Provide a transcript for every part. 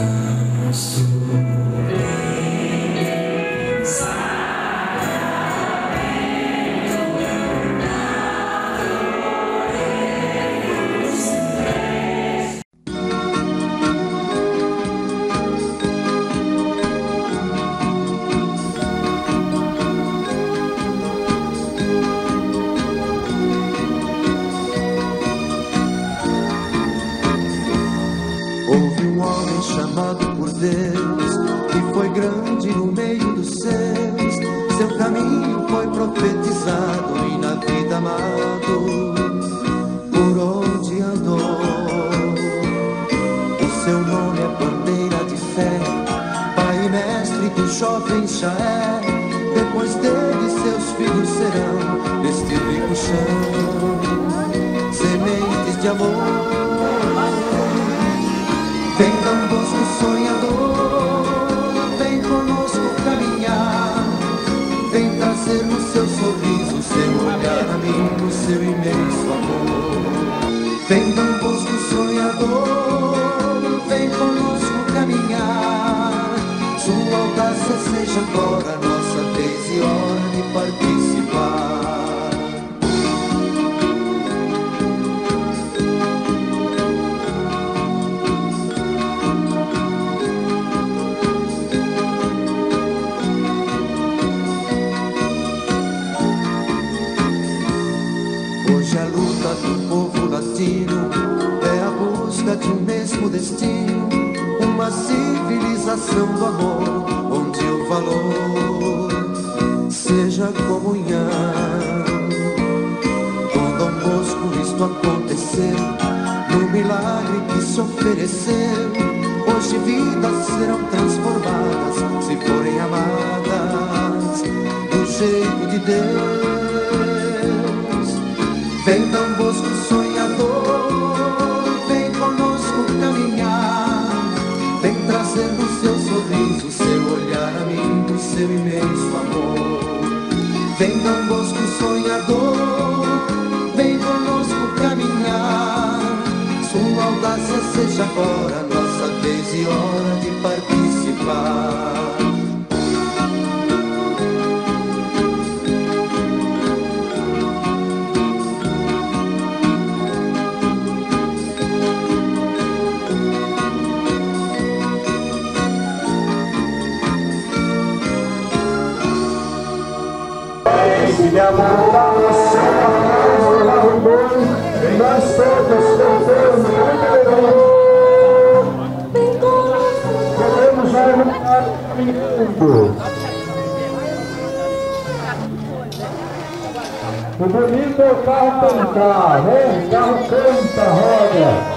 Christus. O bonito é o carro cantar, né? O carro canta, roda.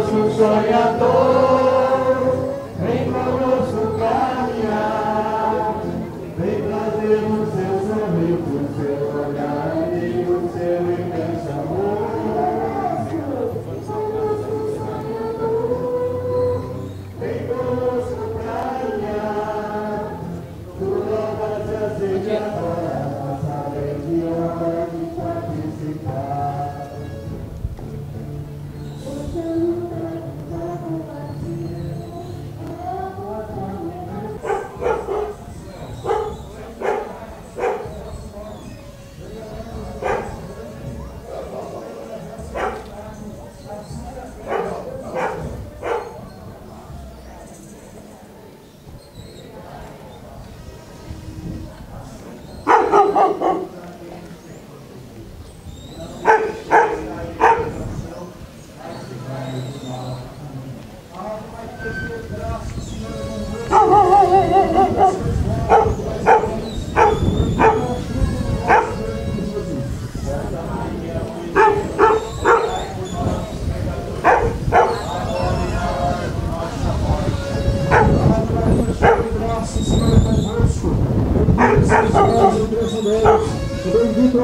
Jesús soy a.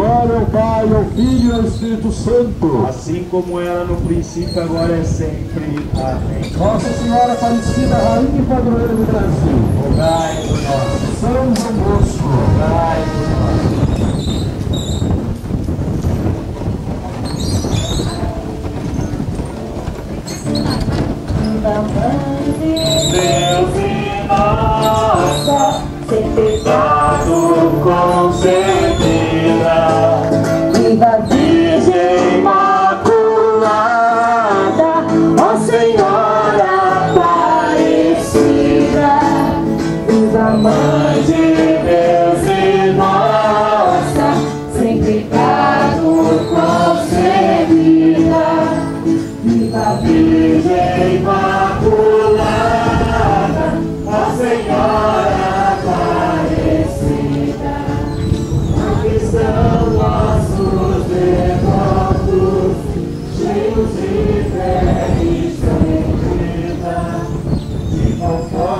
Glória ao Pai, ao Filho e ao Espírito Santo. Assim como era no princípio, agora é sempre. Amém. Nossa Senhora Aparecida, Rainha e Padroeira do Brasil. Rogai por nós, São João Bosco. rogai por nós. Da mãe de Deus e nossa, sem pecado, concebida. Não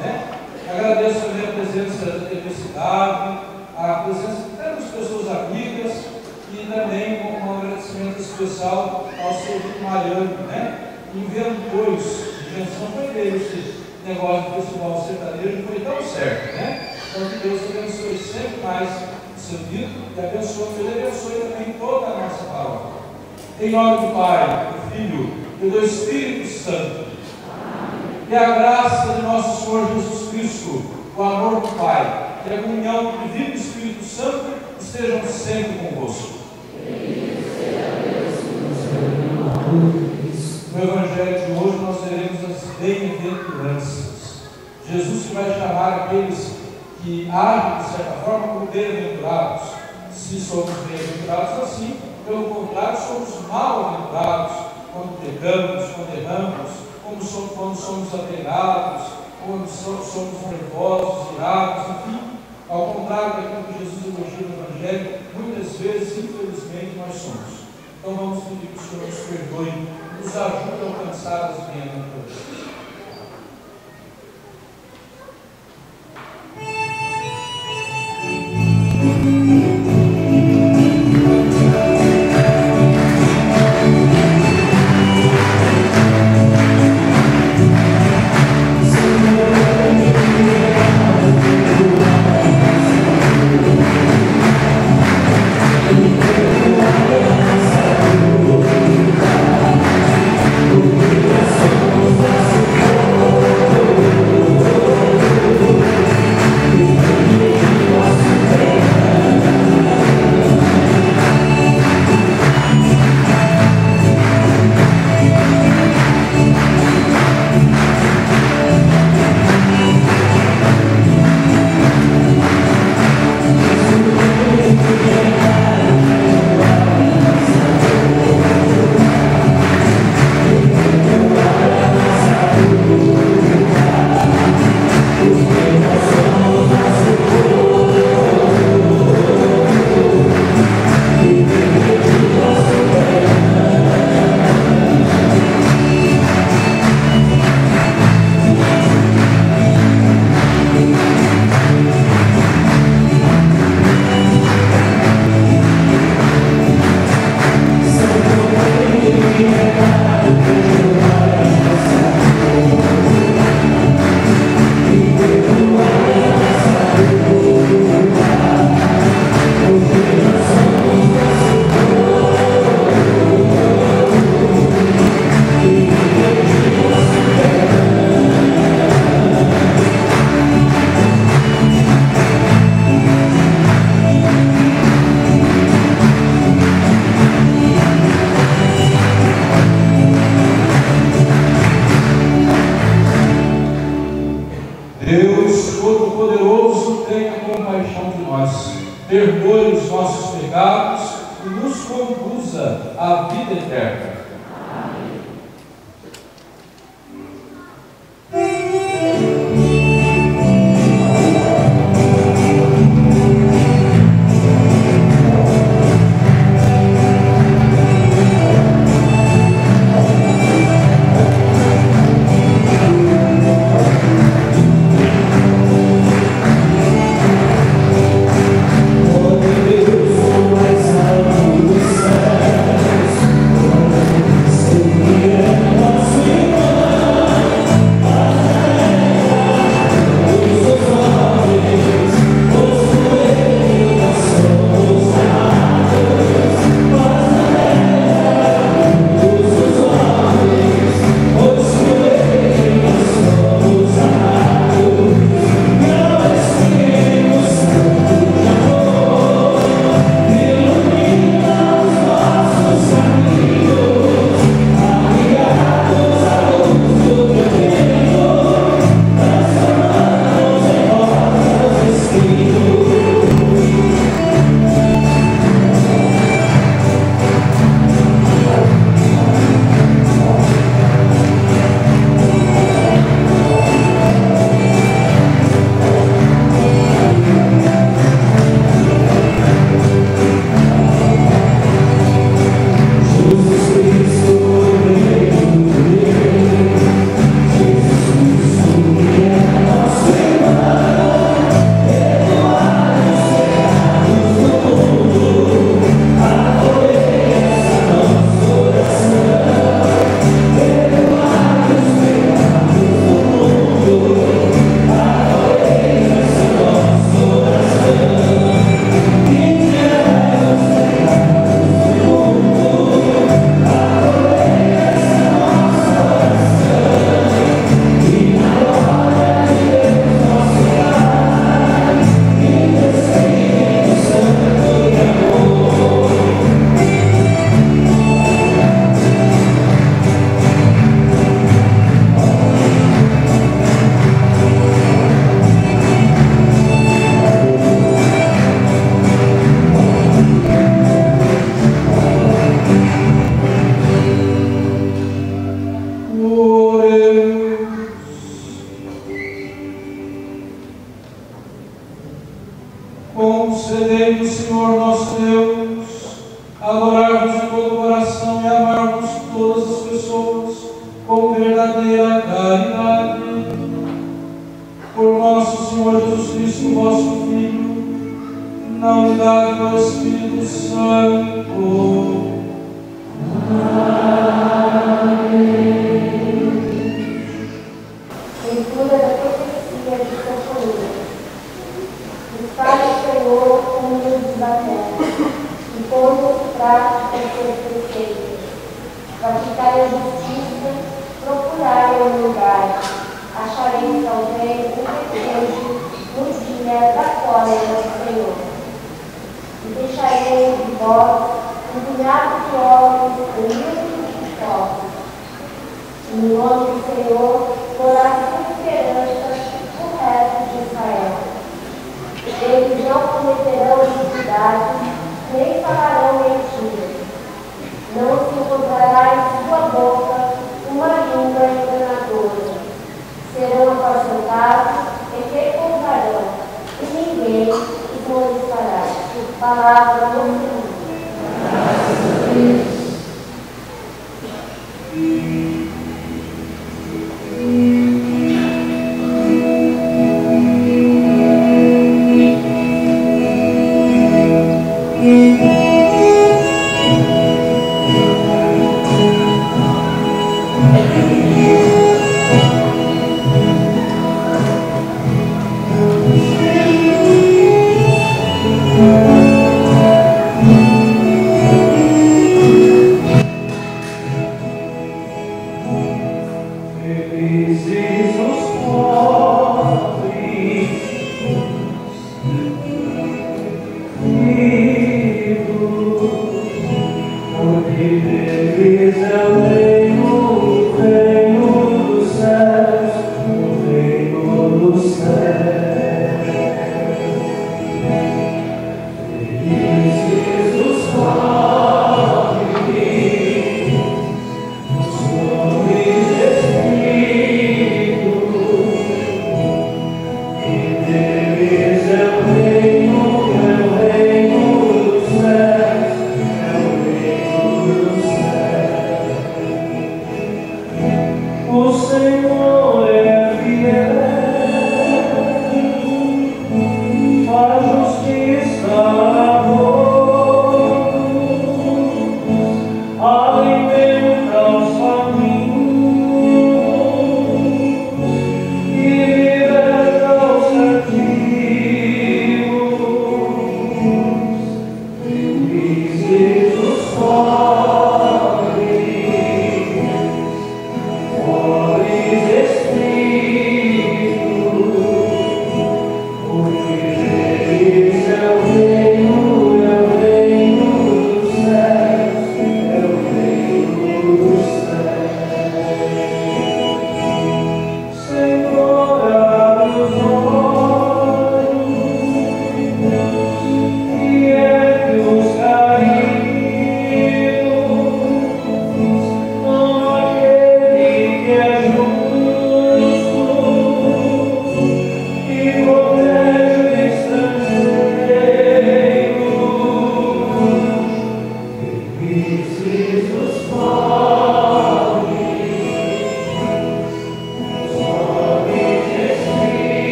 Né? Agradeço também a presença da TV Cidade, a presença tantas pessoas amigas e também um agradecimento especial ao seu Vitor Mariano, né? inventou invenção foi dele esse negócio do festival sertanejo, foi tão certo. Né? Então, que Deus abençoe sempre mais seu Vitor e abençoe, ele abençoe também toda a nossa palavra. Em nome do Pai, do Filho e do Espírito Santo. Que a graça de nosso Senhor Jesus Cristo, o amor do Pai e a comunhão do Divino Espírito Santo estejam sempre convosco. No Evangelho de hoje nós veremos as bem-aventuranças. Jesus que vai chamar aqueles que agem de certa forma como bem-aventurados. Se somos bem-aventurados assim, pelo contrário, somos mal-aventurados quando pecamos, quando erramos, quando somos, quando somos apegados, quando somos nervosos, irados, enfim. Ao contrário daquilo que Jesus elogia no Evangelho, muitas vezes, infelizmente, nós somos. Então vamos pedir que o Senhor nos perdoe, nos ajude a alcançar as bem-aventuranças.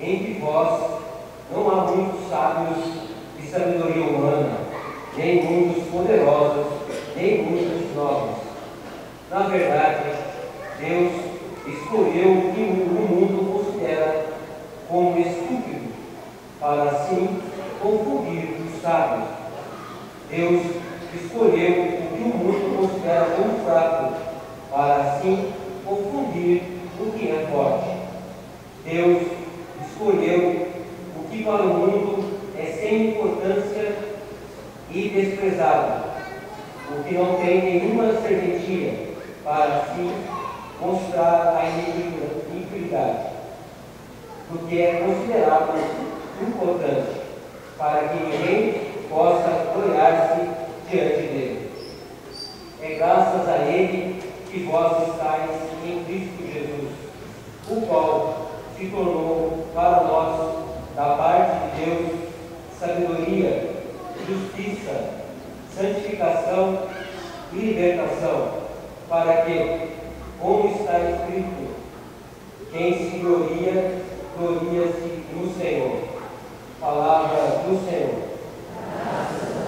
Entre vós não há muitos sábios de sabedoria humana, nem muitos poderosos, nem muitos nobres. Na verdade, Deus escolheu o que o mundo considera como estúpido, para assim confundir os sábios. Deus escolheu o que o mundo considera como fraco, para assim confundir o que é forte. Deus para o mundo é sem importância e desprezado, o que não tem nenhuma serventia, para assim mostrar a iniquidade, porque é considerado importante, para que ninguém possa gloriar-se diante dele. É graças a ele que vós estáis em Cristo Jesus, o qual se tornou para nós, da parte de Deus, sabedoria, justiça, santificação e libertação, para que, como está escrito, quem se gloria, gloria-se no Senhor. Palavra do Senhor. O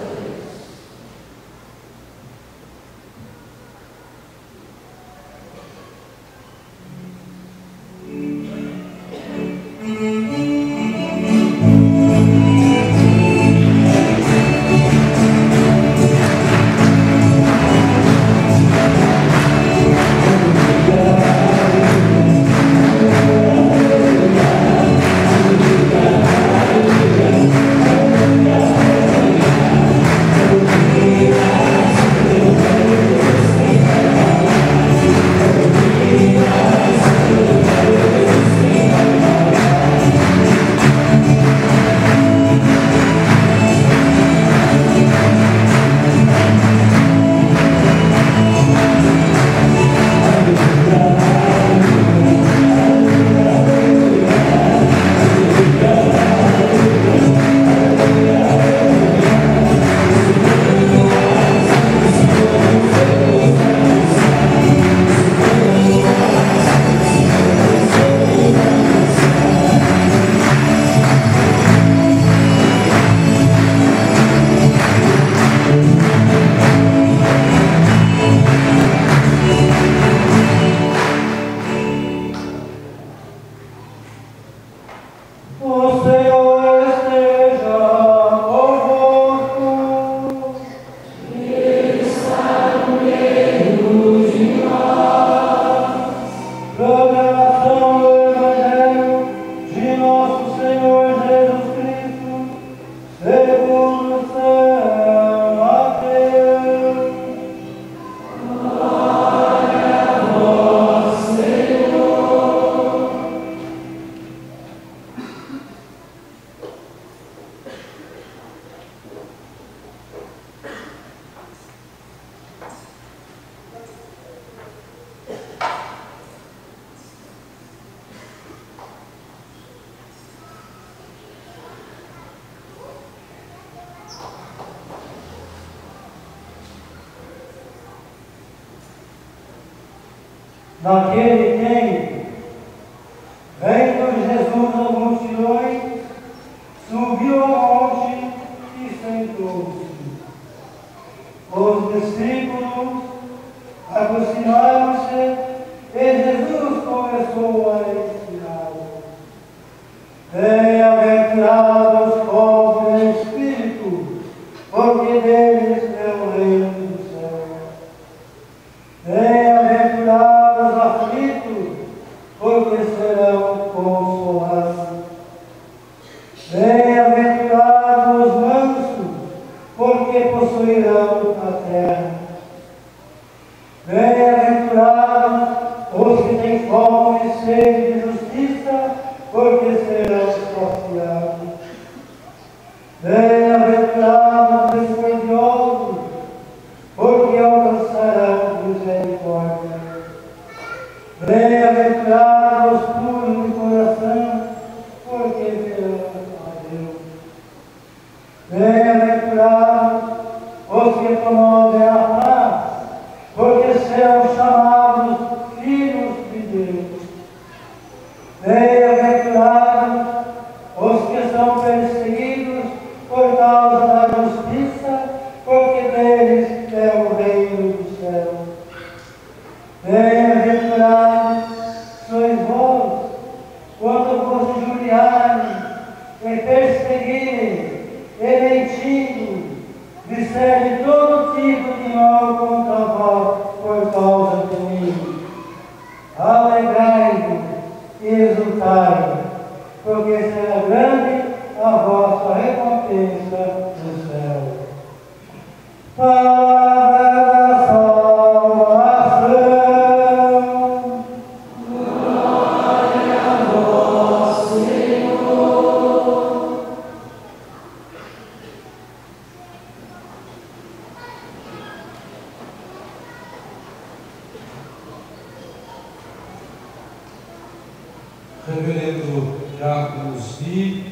Reverendo Diáconos Di,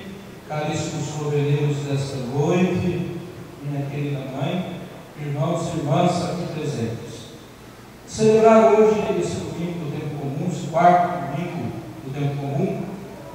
caríssimos sobereiros desta noite, minha querida mãe, irmãos e irmãs aqui presentes. Celebrar hoje esse domingo do tempo comum, esse quarto domingo do tempo comum,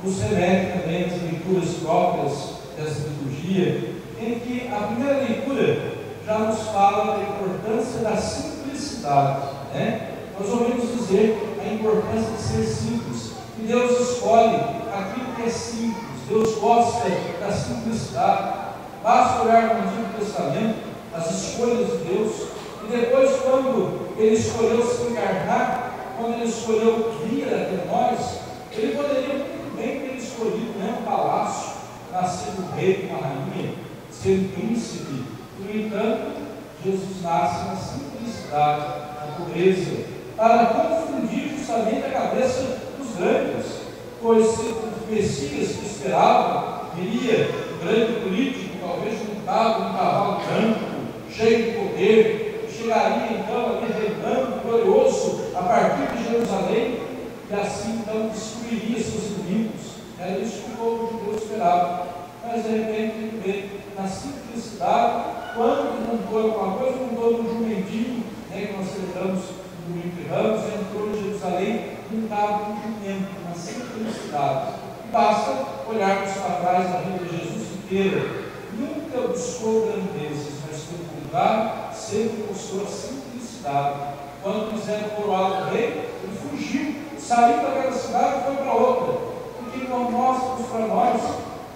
nos remete também às leituras próprias dessa liturgia, em que a primeira leitura já nos fala da importância da simplicidade. Né? Nós ouvimos dizer a importância de ser simples. Deus escolhe aquilo que é simples. Deus gosta da simplicidade. Basta olhar no Antigo Testamento as escolhas de Deus. E depois, quando Ele escolheu se encarnar, quando Ele escolheu vir até nós, Ele poderia muito bem ter escolhido né, um palácio, nascer um rei, uma rainha, ser um príncipe. No entanto, Jesus nasce na simplicidade, na pobreza, para confundir justamente a cabeça dos grandes, pois se o Messias que esperavam viria um grande político, talvez montado num cavalo branco, cheio de poder, chegaria então ali reinando glorioso a partir de Jerusalém, e assim então destruiria seus inimigos. Era isso que o povo de Deus esperava. Mas de repente ele vê na simplicidade, quando montou alguma coisa, montou um jumentinho, né, que nós celebramos no Ramos, entrou em Jerusalém, um jumento, na simplicidade. E basta olharmos para trás da vida de Jesus inteira. Nunca buscou grandezas, mas contrário, sempre buscou a simplicidade. Quando quiseram coroar o rei, ele fugiu, saiu daquela cidade e foi para outra. Porque não mostra para nós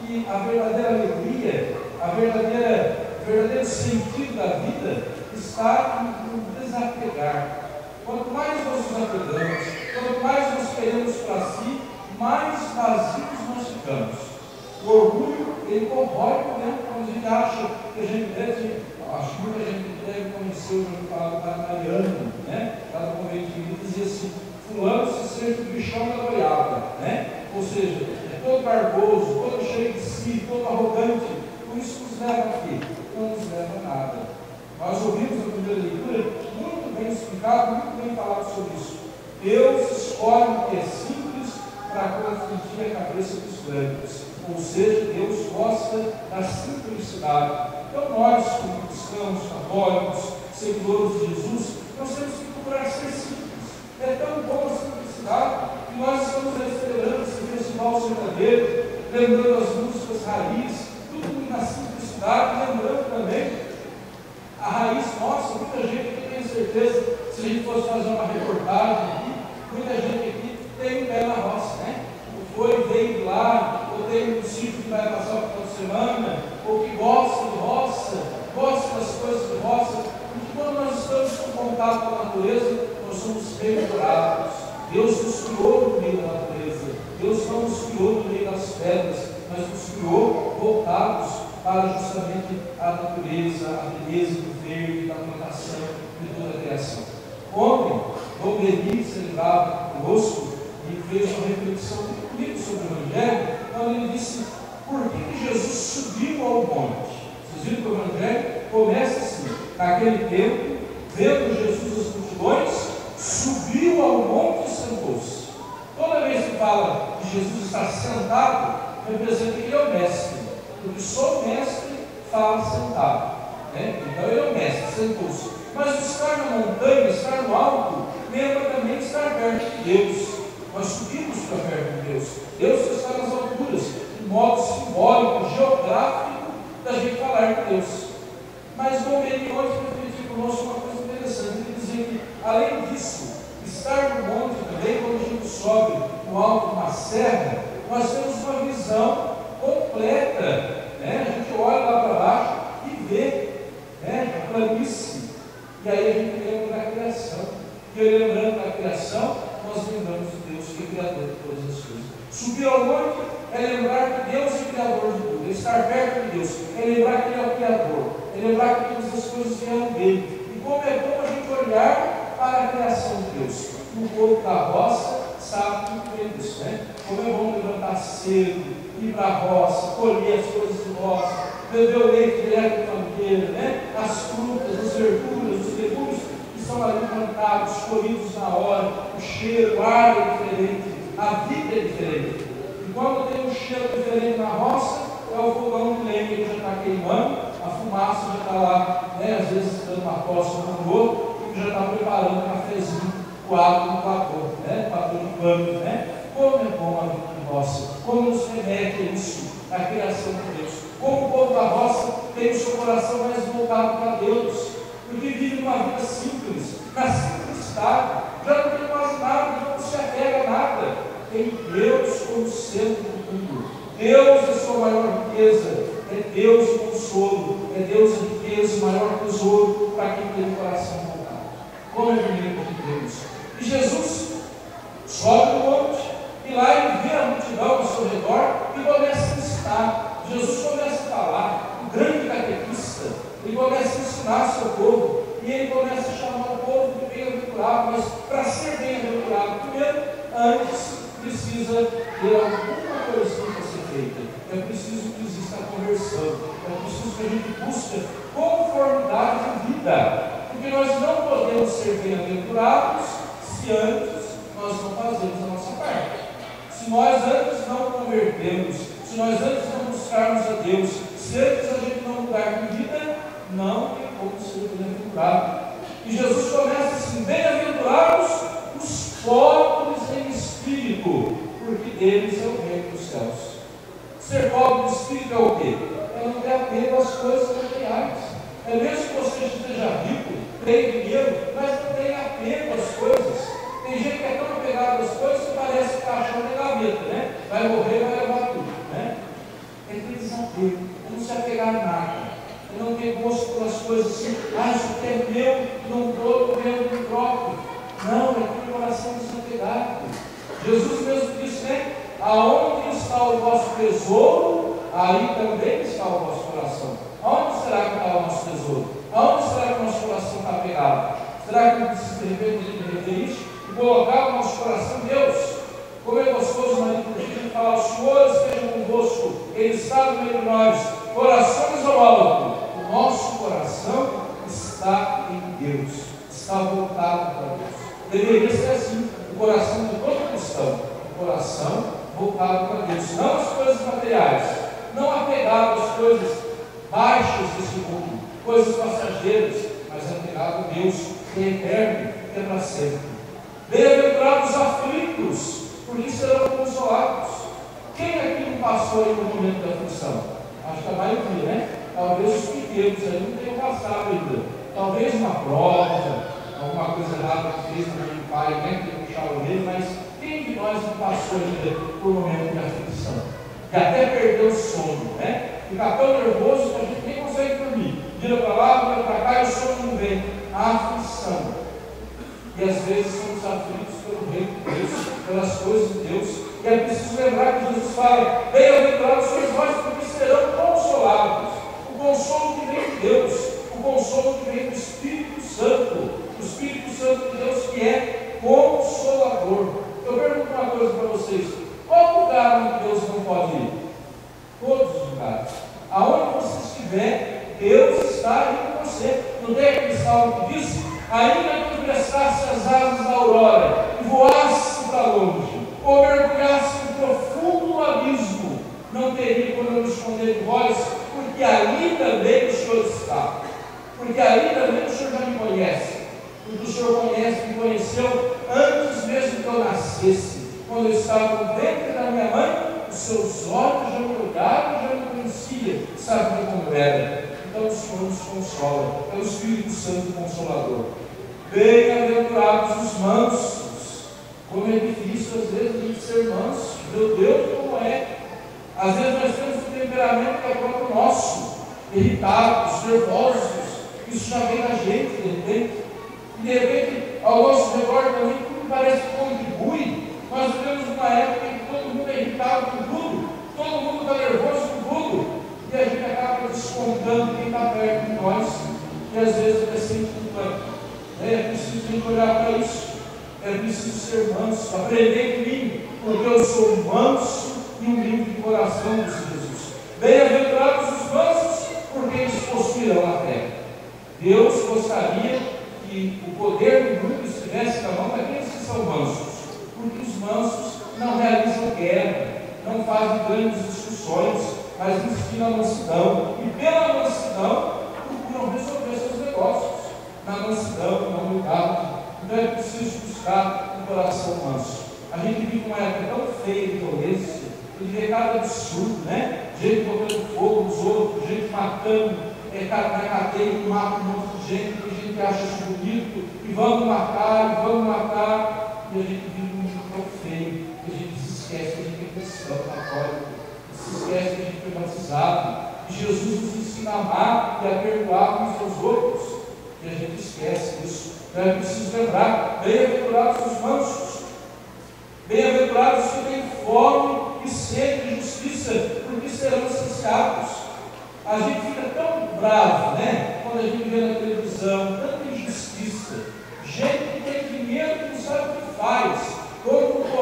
que a verdadeira alegria, a verdadeira, o verdadeiro sentido da vida está no desapegar. Quanto mais nós nos apegamos, quanto mais nós queremos para si, mais vazios nós ficamos. O orgulho, ele corrói por dentro, quando a gente acha que a gente deve, acho que muita gente deve conhecer o Mariana, né? Ela convite de dizia assim, fulano se sente o bichão da goiaba, né? Ou seja, é todo garboso, todo cheio de si, todo arrogante. Por isso nos leva aqui, não nos leva a nada. Nós ouvimos na primeira leitura muito bem explicado, muito bem falado sobre isso. Deus escolhe simples para confundir a cabeça dos grandes. Ou seja, Deus gosta da simplicidade. Então nós, como cristãos, católicos, seguidores de Jesus, nós temos que procurar ser simples. É tão boa a simplicidade que nós estamos celebrando esse festival sertanejo, lembrando as músicas raiz, tudo na simplicidade, lembrando também a raiz nossa, muita gente tem certeza, se a gente fosse fazer uma reportagem muita gente ensinar seu povo, e ele começa a chamar o povo de bem-aventurado, mas para ser bem-aventurado, primeiro, antes precisa ter alguma coisinha para ser feita. É preciso que exista a conversão, é preciso que a gente busque conformidade de vida. Porque nós não podemos ser bem-aventurados se antes nós não fazemos a nossa parte. Se nós antes não convertemos, se nós antes não buscarmos a Deus, se antes a gente não mudar de vida, não tem como ser bem-aventurado. E Jesus começa assim: bem-aventurados os pobres em espírito, porque deles é o reino dos céus. Ser pobre de espírito é o quê? É não ter apego às coisas materiais. É mesmo que você esteja rico, tenha dinheiro, mas não tenha apego às coisas. Tem gente que é tão apegado às coisas que parece que caixão de gaveta, né? Vai morrer, vai levar tudo, né? É ter desapego, é não se apegar a nada. É não ter gosto pelas coisas assim, ah, isso aqui é meu, não troco, meu, troco. Não, é o coração desapegado. Jesus mesmo disse, né? Aonde está o vosso tesouro, aí também está o vosso coração. Aonde será que está o nosso tesouro? Aonde será que o nosso coração está apegado? Será que de repente rever isso e colocar o nosso coração em Deus? Como é gostoso liturgia falar, o Senhor esteja convosco, Ele está no meio de nós, corações ao alto. O nosso coração está em Deus, está voltado para Deus. Deveria ser assim, o coração de todo cristão, o coração voltado para Deus, não as coisas materiais, não apegado às coisas baixas desse mundo, coisas passageiras, mas apegado a Deus, que é eterno, que é para sempre. Bem-aventurados aflitos, porque serão consolados. Quem aqui não passou aí no momento da aflição? Acho que a maioria, né? Talvez os pequenos aí não tenham passado ainda. Talvez uma prova, alguma coisa errada que fez para o pai, né? Que puxar o rei, mas quem de nós não passou ainda por um momento de aflição? Que até perdeu o sono, né? Fica tão nervoso que a gente nem consegue dormir. Vira para lá, vira para cá e o sono não vem. A aflição. E às vezes somos aflitos pelo reino de Deus, pelas coisas de Deus. E é preciso lembrar que Jesus fala: Bem-aventurados sois vós, porque serão consolados. O consolo que vem de Deus, o consolo que vem do Espírito Santo, o Espírito Santo de Deus que é consolador. Eu pergunto uma coisa para vocês: qual lugar onde Deus não pode ir? Todos os lugares. Aonde você estiver, Deus está aí com você. Não tem aquele salmo que diz: ainda que prestasse as asas da aurora e voasse para longe, ou mergulhasse no profundo abismo, não teria como eu me esconder de vós, porque ali também o Senhor está. Porque ali também o Senhor já me conhece. Porque o Senhor conhece, me conheceu antes mesmo que eu nascesse. Quando eu estava no ventre da minha mãe, os seus olhos já me olharam, já me conhecia, sabia como era. Então o Senhor nos consola, é o Espírito Santo Consolador. Bem-aventurados os mansos, como é difícil às vezes a gente ser manso, meu Deus, como é. Às vezes nós temos um temperamento que é próprio nosso, irritados, nervosos, isso já vem da gente, de repente. E de repente, ao nosso redor também, tudo parece que contribui. Nós vivemos uma época em que todo mundo é irritado com tudo, todo mundo está nervoso com tudo, e a gente acaba descontando quem está perto de nós, e às vezes até sem culpa. É preciso olhar para isso. É preciso ser manso, aprender comigo, porque eu sou manso e humilde de coração, disse Jesus. Bem-aventurados os mansos, porque eles possuirão a terra. Deus gostaria que o poder do mundo estivesse na mão daqueles que são mansos, porque os mansos não realizam guerra, não fazem grandes discussões, mas ensinam a mansidão, e pela mansidão procuram resolver seus negócios, na mansidão, na humildade. Então é preciso buscar um coração manso. A gente vive uma época tão feia de violência, de ver cada absurdo, né? Gente botando fogo nos outros, gente matando, é, na cadeia que mata um monte de gente, que a gente acha isso bonito, e vamos matar, e vamos matar, e a gente vive um mundo tão feio, que a gente se esquece que a gente é cristão católico, se esquece que a gente foi batizado, e Jesus nos ensina a amar e a perdoar uns aos outros, e a gente esquece disso. Então é preciso lembrar, bem-aventurados os mansos, bem-aventurados que têm fome e sede de justiça, porque serão saciados. A gente fica tão bravo, né? Quando a gente vê na televisão tanta injustiça, gente que tem dinheiro que não sabe o que faz,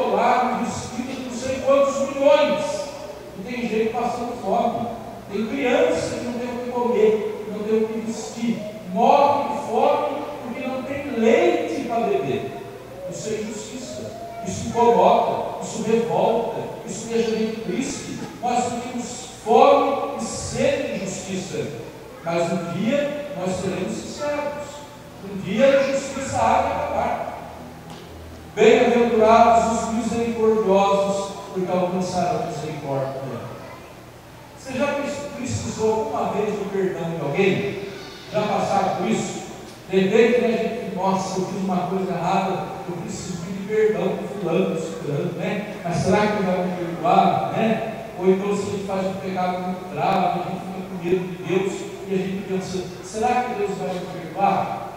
colar, um vestido não sei quantos milhões, e tem gente passando fome, tem criança que não tem o que comer, não tem o que vestir, morre de fome porque não tem leite para beber. Isso é injustiça, isso incomoda, isso revolta, isso deixa a gente triste. Nós temos fome e sede de justiça. Mas um dia nós seremos saciados. Um dia a justiça há de acabar. Bem-aventurados os misericordiosos, porque alcançarão misericórdia. Você já precisou alguma vez do perdão de alguém? Já passaram por isso? De repente a gente, nossa, eu fiz uma coisa errada, eu preciso pedir perdão fulano, ciclano, né? Mas será que vai me perdoar, né? Ou então se a gente faz um pecado muito grave, a gente fica com medo de Deus e a gente pensa, será que Deus vai me perdoar?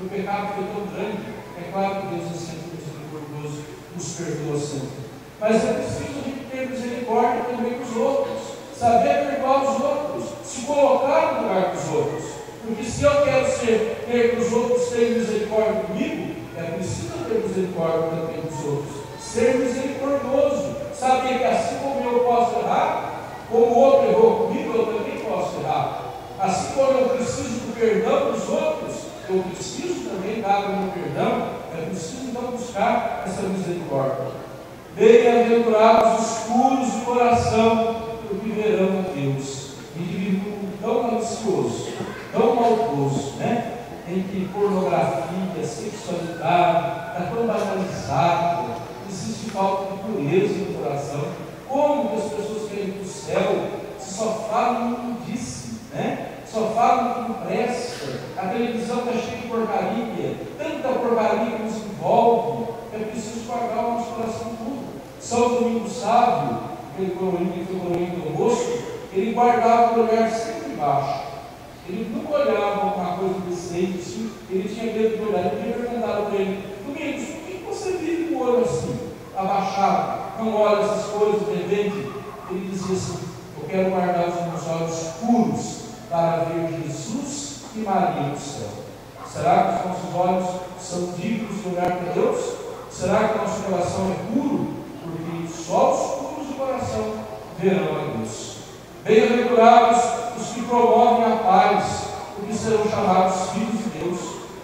O pecado foi tão grande, é claro que Deus é sempre misericordioso, nos perdoa sempre. Mas é preciso a gente ter misericórdia também com os outros, saber perdoar os outros, se colocar no lugar dos outros. Porque se eu quero ser, ter que os outros tenham misericórdia comigo, é preciso ter misericórdia também dos outros. Ser misericordioso. Saber que assim como eu posso errar, como o outro errou comigo, eu também posso errar. Assim como eu preciso do perdão dos outros, eu preciso também dar o meu perdão. É preciso então buscar essa misericórdia. Bem-aventurados os puros de coração, porque verão a Deus. Mundo tão malicioso, tão maldoso, né? Em que pornografia, sexualidade, está tão banalizado, falta de pureza no coração. Como que as pessoas querem ir para o céu se só falam em imundice, né? Só falam que não presta, a televisão está cheia de porcaria, tanta porcaria que nos envolve, é preciso guardar o nosso coração puro. São Domingo Sábio, aquele coroinho que foi coroinho do rosto, ele guardava o olhar sempre embaixo. Ele nunca olhava uma coisa decente, ele tinha medo de olhar. Tinha perguntado para ele, Domingos, por que você vive com o olho assim, abaixado, não olha essas coisas de repente? Ele dizia assim, eu quero guardar os meus olhos puros para ver Jesus e Maria no céu. Será que os nossos olhos são dignos de olhar para Deus? Será que nosso coração é puro? Porque só os puros de coração verão a Deus. Bem-aventurados os que promovem a paz, porque serão chamados filhos de Deus.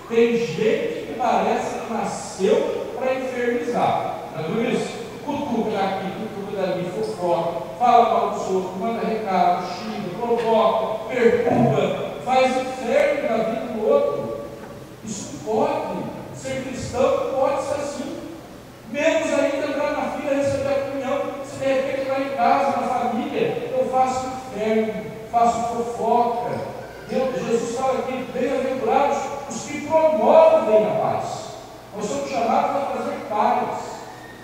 Tem gente parece que nasceu para infernizar. Não é tudo isso? Cutuca aqui, cutuca dali, fofoca, fala mal o outros, manda recado, xinga, provoca, perturba, faz inferno na vida do outro. Isso pode. Ser cristão pode ser assim. Menos ainda entrar na fila receber a comunhão, se de repente lá em casa, na família, eu faço inferno, faço fofoca. Jesus fala aqui, bem-aventurados os que promovem a paz. Nós somos chamados a fazer paz,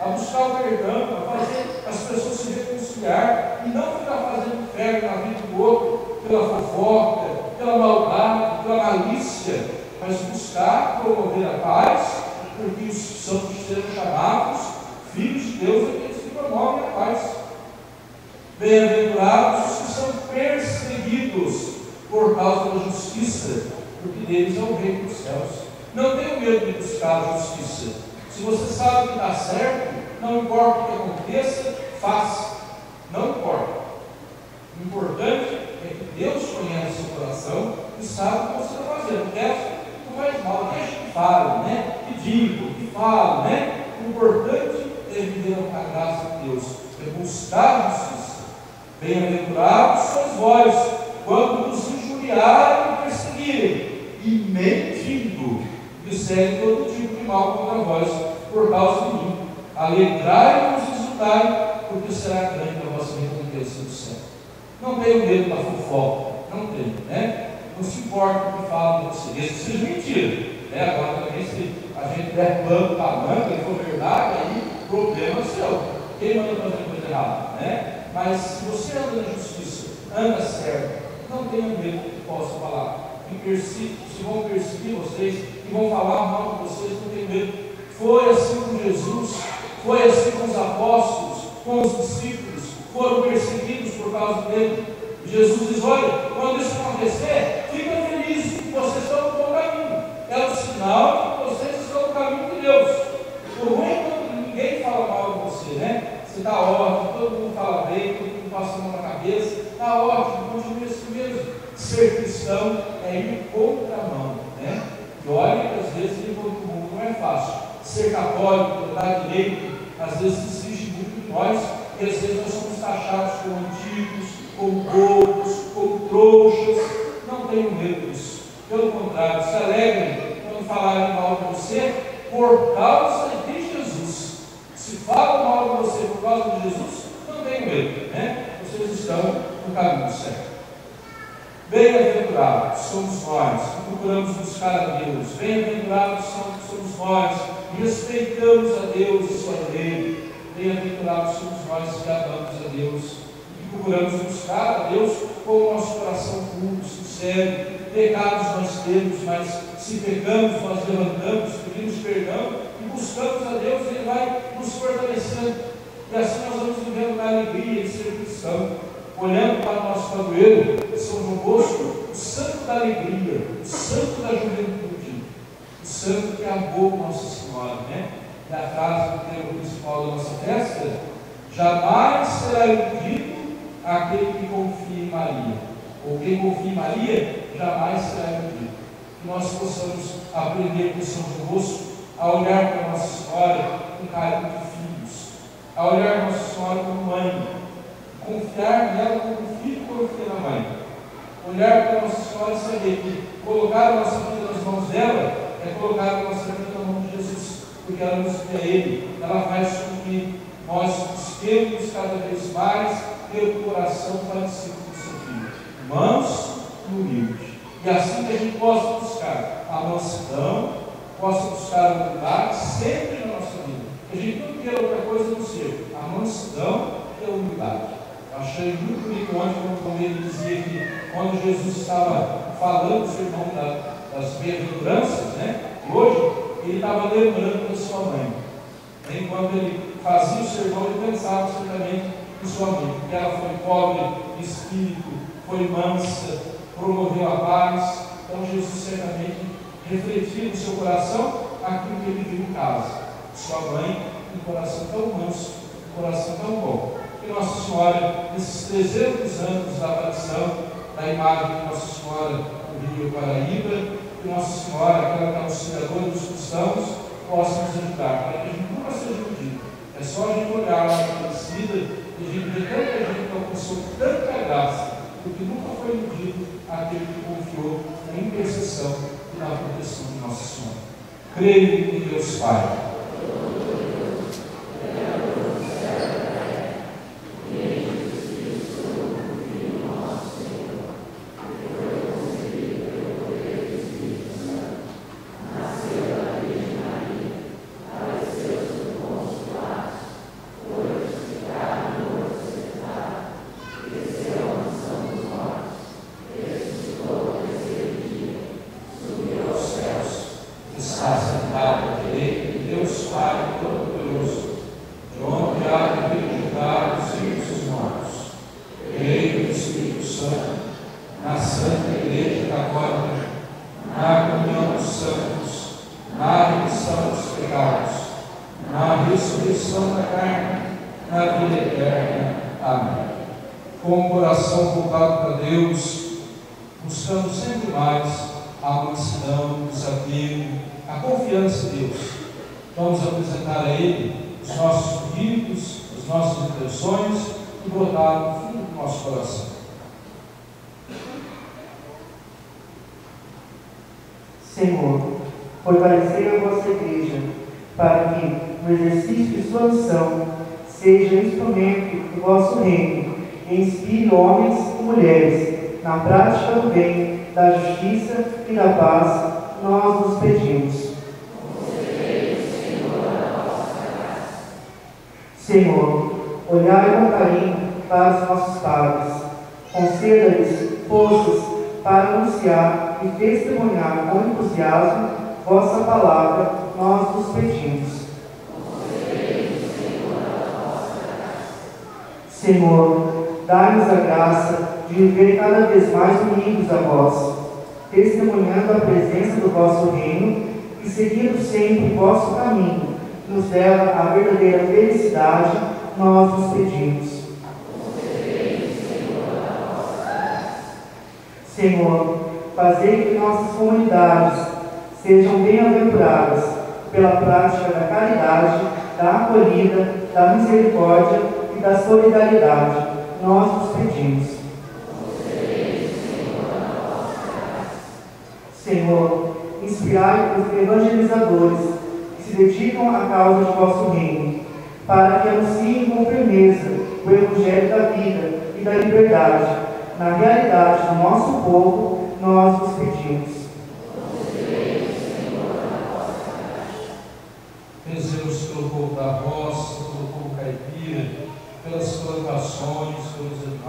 a buscar o perdão, a fazer as pessoas se reconciliar e não ficar fazendo inferno na vida do outro pela fofoca, pela maldade, pela malícia, mas buscar promover a paz, porque os santos serão chamados filhos de Deus, aqueles que promovem a paz. Bem-aventurados os que são perseguidos por causa da justiça, porque deles é o reino dos céus. Não tenha medo de buscar a justiça. Se você sabe que está certo, não importa o que aconteça, faça. Não importa. O importante é que Deus conhece o seu coração e sabe o que você está fazendo. O resto não faz mal. Deixa que fale, né? Que diga, que fale, né? O importante é viver a graça de Deus, é buscar a justiça. Bem-aventurados sois vós, quando nos injuriarem e perseguirem, e mentindo, disserem todo tipo de mal contra vós, por causa de mim. Alegrai-vos e exultai, porque será grande a vossa recompensa do céu. Não tenho medo da fofoca, não tenho, né? Não se importa o que falam de você, desde que seja mentira. Né? Agora também, se a gente der pano para manga e for verdade, aí problema seu. Quem manda fazer coisa errada, né? Mas se você anda na justiça, anda certo, não tenha medo possa falar. Que persiga, se vão perseguir vocês, que vão falar mal de vocês, não tenha medo. Foi assim com Jesus, foi assim com os apóstolos, com os discípulos, foram perseguidos por causa dele. Jesus diz: olha, quando isso acontecer, fica feliz, vocês estão no bom caminho. É o sinal que vocês estão no caminho de Deus. O ruim é quando ninguém fala mal de você, né? Você está ótimo, todo mundo fala bem, todo mundo passa a mão na cabeça, está ótimo, continue assim mesmo. Ser cristão é ir contramão, né? E olha que às vezes ir contra o mundo não é fácil. Ser católico, andar direito, às vezes exige muito de nós, e às vezes nós somos taxados como antigos, como bobos, como trouxas. Não tenham medo disso. Pelo contrário, se alegrem quando falarem mal de você por causa de Jesus. Se falam mal de você por causa de Jesus, não tenham medo, né? Vocês estão no caminho certo. Bem-aventurados somos nós que procuramos buscar a Deus. Bem-aventurados somos nós que respeitamos a Deus e sua lei. Bem-aventurados somos nós que amamos a Deus e procuramos buscar a Deus com o nosso coração puro, sincero. Pecados nós temos, mas se pecamos, nós levantamos, pedimos perdão e buscamos a Deus e Ele vai nos fortalecendo. E assim nós vamos vivendo na alegria de ser cristão olhando para o nosso padroeiro, São João Bosco, o santo da alegria, o santo da juventude, o santo que amou Nossa Senhora, né? E a frase do tema principal da nossa festa, jamais será iludido aquele que confia em Maria, ou quem confia em Maria, jamais será iludido. Que nós possamos aprender com São João Bosco a olhar para Nossa Senhora com carinho de filhos, a olhar Nossa Senhora como mãe, confiar nela como filho confia na mãe. Olhar para Nossa Senhora e saber que colocar a nossa vida nas mãos dela é colocar a nossa vida na mão de Jesus, porque ela nos a Ele, ela faz com que nós busquemos cada vez mais ter o coração parecido com o seu Filho, mãos e humilde. E assim que a gente possa buscar a mansidão, possa buscar a humildade sempre na nossa vida. Que a gente não queira outra coisa não ser a mansidão e a humildade. Achei muito bonito ontem quando ele dizia que quando Jesus estava falando o sermão da, das bem-aventuranças, né? Hoje ele estava lembrando da sua mãe. Enquanto ele fazia o sermão, ele pensava certamente em sua mãe, porque ela foi pobre espírito, foi mansa, promoveu a paz. Então Jesus certamente refletia no seu coração aquilo que ele viu em casa. Sua mãe, um coração tão manso, um coração tão bom que Nossa Senhora, nesses 300 anos da aparição da imagem de Nossa Senhora no Rio Paraíba, que Nossa Senhora, aquela que é auxiliadora dos cristãos, possa nos ajudar, para que a gente nunca seja iludido. É só a gente olhar lá na Aparecida e a gente ver tanta gente que alcançou tanta graça, porque nunca foi iludido aquele que confiou na intercessão e na proteção de Nossa Senhora. Creio em Deus Pai. Senhor, dai-nos a graça de viver cada vez mais unidos a vós, testemunhando a presença do vosso reino e seguindo sempre o vosso caminho, nos leva à verdadeira felicidade, nós nos pedimos. Senhor, fazei que nossas comunidades sejam bem-aventuradas pela prática da caridade, da acolhida, da misericórdia da solidariedade. Nós nos pedimos. Senhor, inspirai os evangelizadores que se dedicam à causa de vosso reino, para que anunciem com firmeza o Evangelho da vida e da liberdade, na realidade do nosso povo, nós vos pedimos. Rezemos pelo povo da roça, pelo povo caipira, pelas plantações,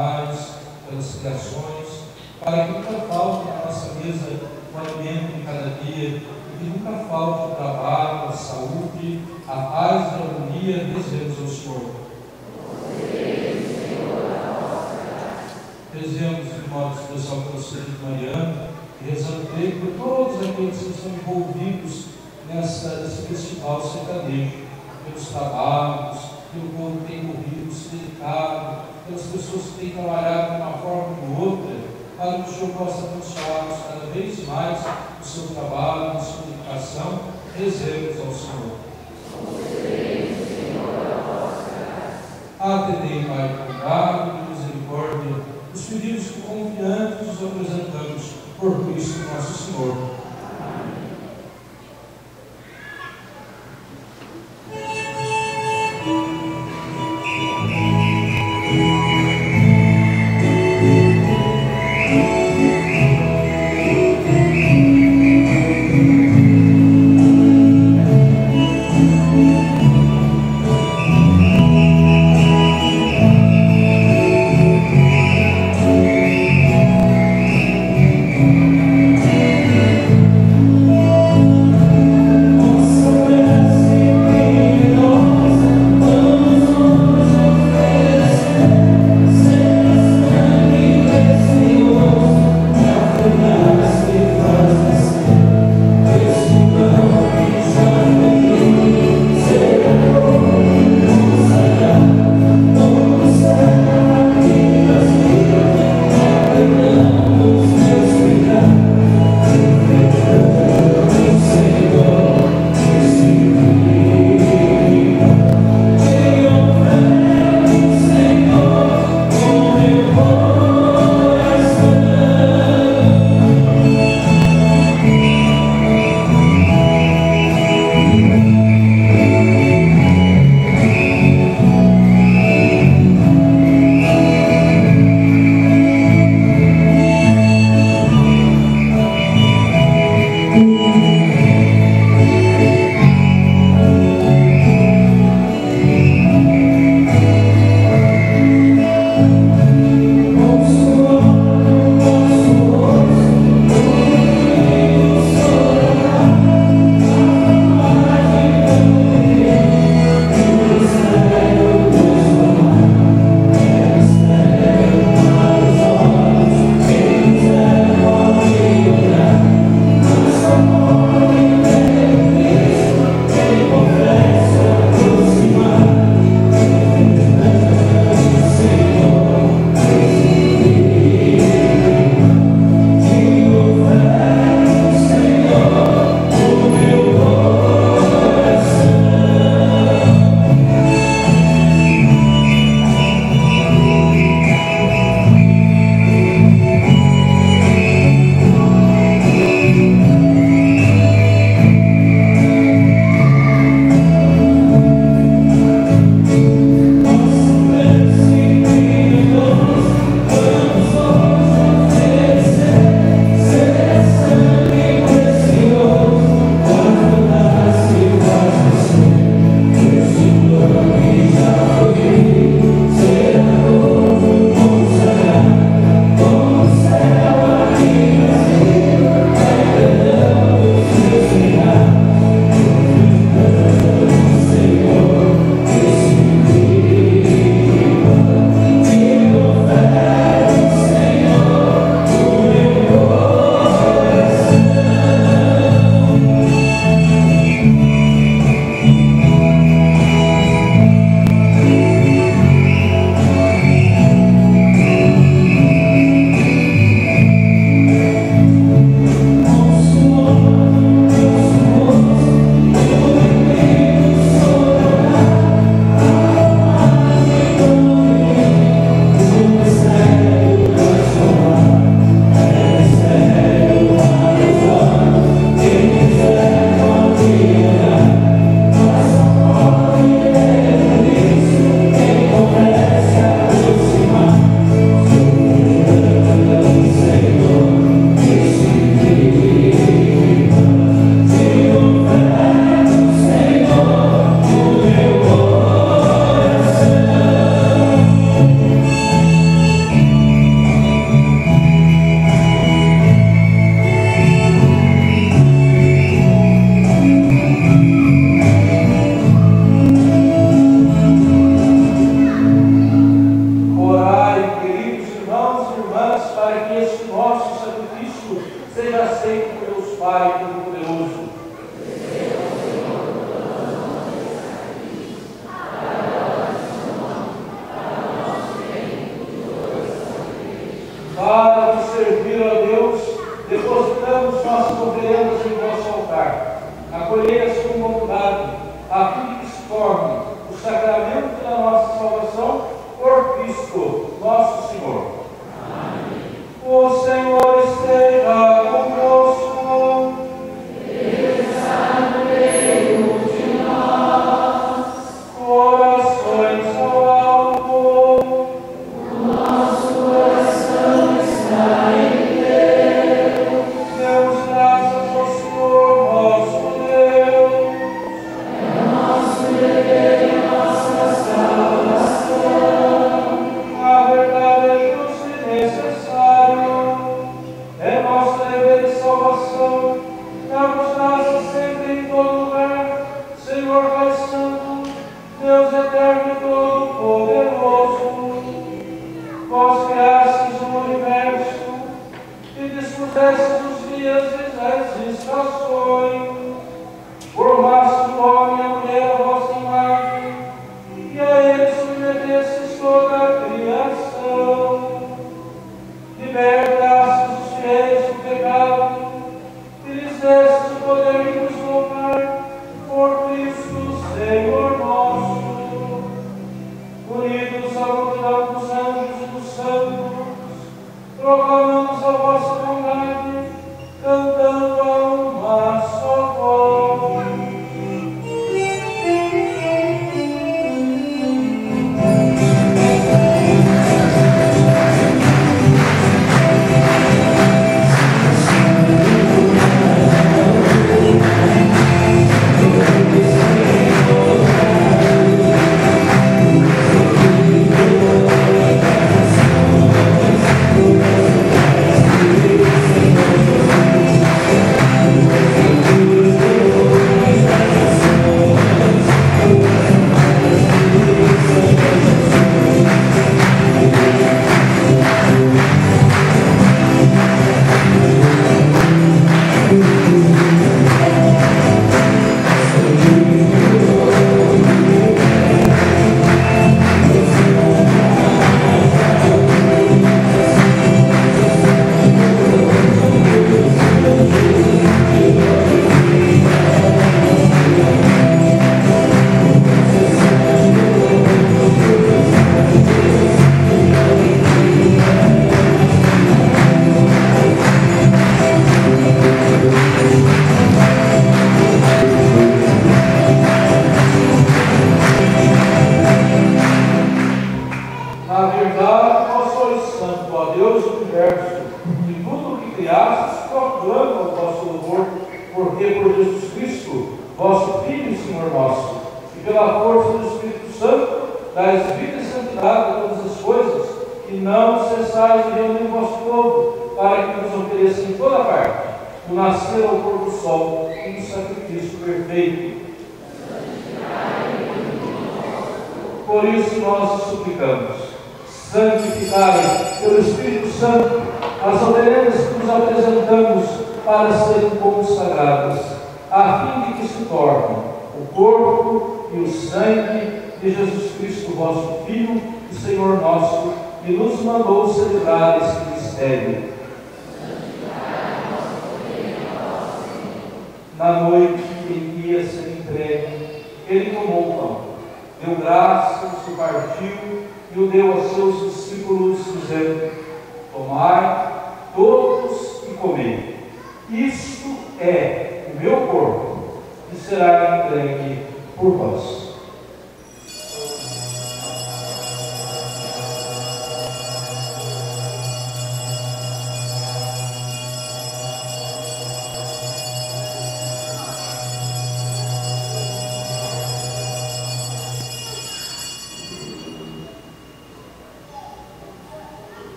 animais, pelas criações, para que nunca falte na nossa mesa o alimento de cada dia, e que nunca falte o trabalho, a saúde, a paz e a harmonia. Rezemos ao Senhor. Rezemos de modo especial pela Senhora Mariana e rezando por todos aqueles que estão envolvidos nessa, nesse festival sertanejo, pelos trabalhos, pelo povo que tem corrido, se dedicado, pelas pessoas que têm trabalhado de uma forma ou de outra, para que o Senhor possa abençoá-los cada vez mais no seu trabalho, na sua dedicação. Rezemos ao Senhor. Atendei, Pai, com bondade e misericórdia, os pedidos que confiantes nos apresentamos por Cristo nosso Senhor. Senhor,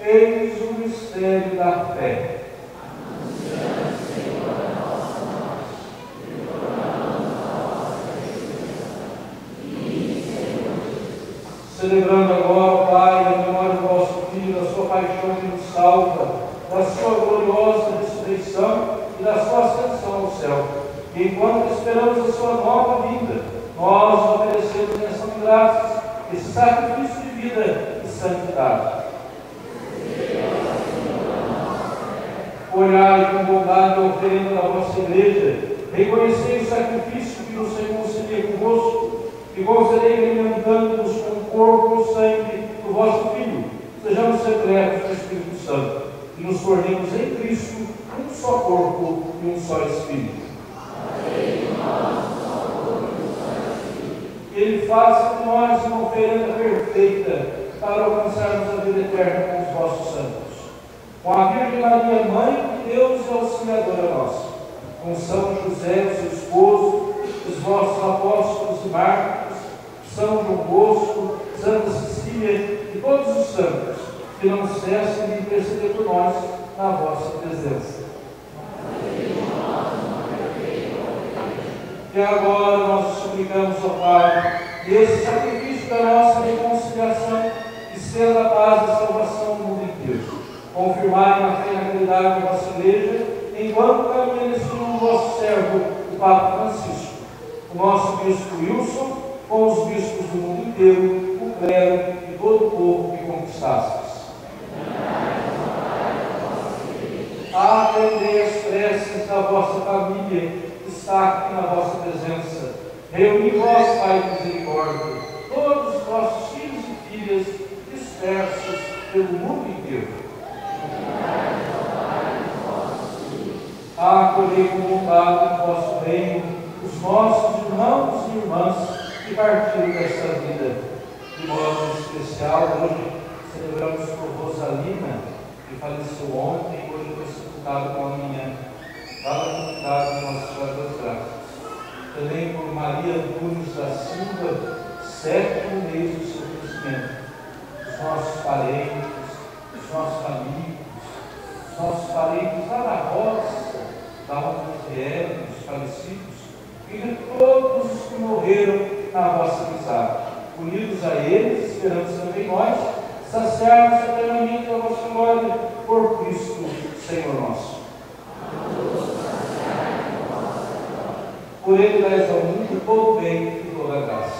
Eis o mistério da fé. Celebrando agora, Pai, a memória do vosso Filho, da sua paixão que nos salva, da sua gloriosa ressurreição e da sua ascensão ao céu. E enquanto esperamos a sua nova vinda, nós oferecemos em ação de graças esse sacrifício de vida e santidade. Olhai com bondade a oferenda da vossa igreja, reconhecei o sacrifício que o Senhor seria convosco, e gozarei alimentando-nos com o corpo e o sangue do vosso Filho. Sejamos secretos do Espírito Santo e nos tornemos em Cristo um só corpo e um só Espírito. Que Ele faça de nós uma oferenda perfeita para alcançarmos a vida eterna com os vossos santos. Com a Virgem Maria, Mãe de Deus e Auxiliadora nossa. Com São José, seu esposo, os vossos apóstolos e mártires, São João Bosco, Santa Cecília e todos os santos, que não cessem de interceder por nós na vossa presença. E agora nós suplicamos ao Pai, esse sacrifício da nossa reconciliação e seja a paz e a salvação no mundo inteiro. Confirmai na e vossa igreja, enquanto nesse mundo vosso servo, o Papa Francisco, o nosso bispo Wilson, com os bispos do mundo inteiro, o clero e todo o povo que conquistastes. Atendei as preces da vossa família que está aqui na vossa presença. Reuni vós, Pai misericórdia, todos os vossos filhos e filhas dispersos pelo mundo inteiro. Acolhei com bondade o vosso reino os nossos irmãos e irmãs que partiram desta vida. De modo especial, hoje celebramos por Rosalina, que faleceu ontem e hoje foi sepultado pela manhã. Fala sepultado Nossa Senhora das Graças. Também por Maria Antunes da Silva, sétimo mês do seu crescimento. Os nossos parentes, os nossos amigos, os nossos parentes lá da roça, vieram, os falecidos, e de todos os que morreram na vossa amizade. Unidos a eles, esperamos também nós, saciarmos eternamente a vossa glória por Cristo, Senhor nosso. Por ele dais ao mundo todo bem e toda graça.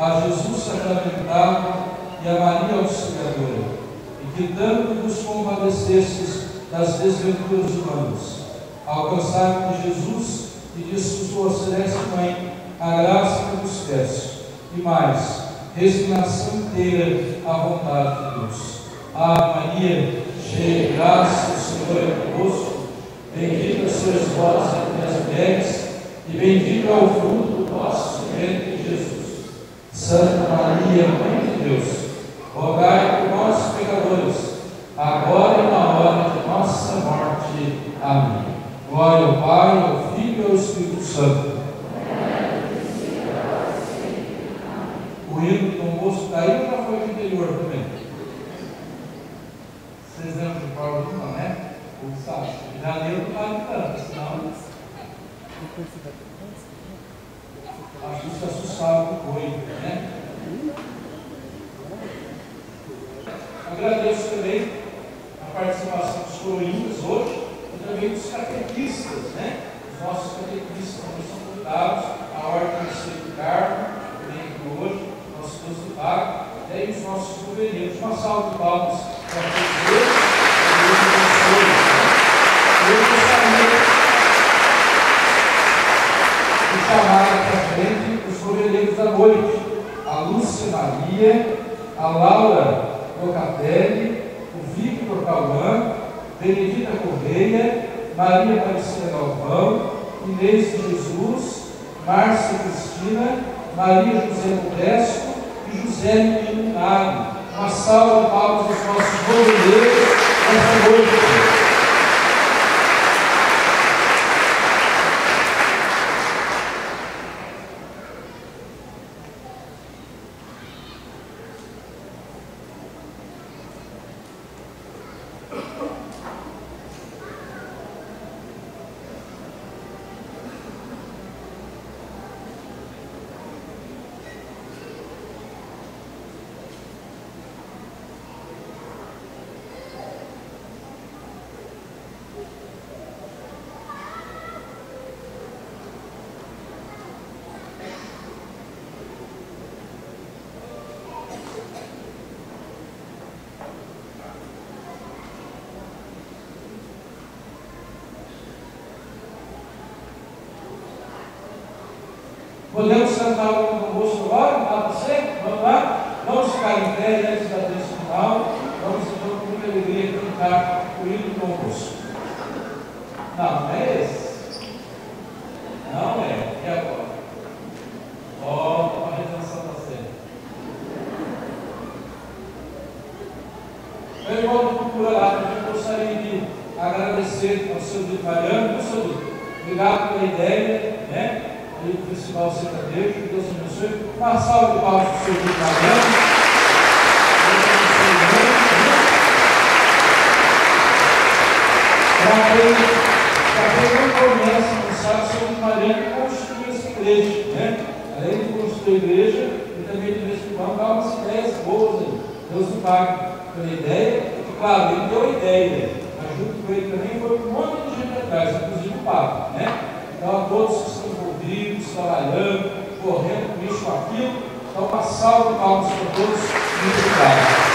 A Jesus sacramentado e a Maria Auxiliadora, e que tanto vos compadecestes das desventuras humanas, alcançai de Jesus e de sua celeste Mãe a graça que vos peço, e mais, resignação inteira à vontade de Deus. Ave Maria, cheia de graça, o Senhor é convosco, bendita sois vós entre as mulheres, e bendito é o fruto do vosso ventre. Santa Maria, Mãe de Deus, rogai por nós, pecadores, agora e na hora de nossa morte. Amém. Glória ao Pai, ao Filho e ao Espírito Santo. O hino do Bosco daí já foi do interior também. Vocês lembram de Paulo Lima, né? Ou sabe? Janeiro não vale tanto, senão. Que assustava com o boi, né? Agradeço também a participação dos coroinhas hoje e também dos catequistas, né? Os nossos catequistas também são convidados, a Ordem do Santo Carmo, também aqui hoje, nosso Deus do Pago, e os nossos governos. Uma salva de palmas para todos eles. Eu gostaria de chamar aqui à frente os governos da noite. a Lúcia Maria, a Laura Locatelli, o Victor Cauã, Benedita Correia, Maria Aparecida Galvão, Inês Jesus, Márcia Cristina, Maria José Modesto e José Menino. Uma salva de palmas aos nossos boleiros nesta noite. Podemos cantar o convosco agora? Dá para você? Vamos lá? Em pé antes da final. Vamos então, com alegria, cantar o hino do convosco. Não, não é esse? Não é. E agora? Volta para a redenção da cena. Meu irmão, procura lá, eu gostaria de agradecer ao seu Dito Mariano, meu seu Dito. Obrigado pela ideia, né? aí do Festival Sertanejo, que Deus abençoe. Uma salva de palmas para o seu Dito Para quem não conhece, não sabe, o São Mariano construiu essa igreja, né? Além de construir a igreja, e também de festival, dá umas ideias boas. Deus me pague pela ideia, e claro, ele deu a ideia, mas junto com ele também foi um monte de gente atrás, inclusive o Papa, né? Então a todos que estão envolvidos, trabalhando, correndo com isso, com aquilo, então uma salva de palmas para todos, muito obrigado.